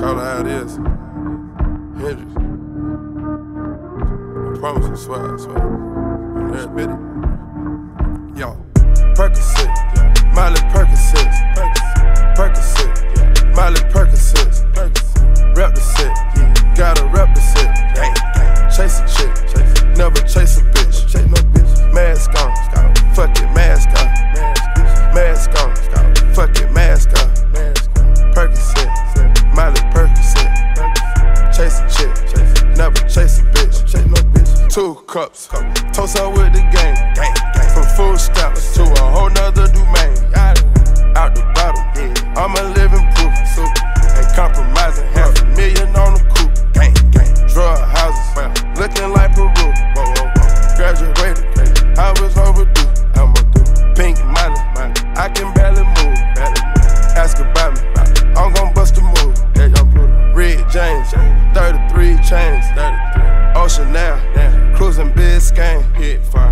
know how it is. Hendrix. I promise I swear, I swear. On every bit. Yo, Percocet, Molly Percocet, Percocet, Molly Percocet, rep the set, gotta rep the set, chase a chick, never chase a bitch, chase a chick, never chase a bitch, two cups, toast up with the gang, from food stamps to a whole nother domain, out the bottle, I'm a living proof, ain't compromising, half a million on the coupe, drug houses, looking like Peru, graduated, I was overdue, pink money, chains, Ocean now, cruising Biscayne, hit fire.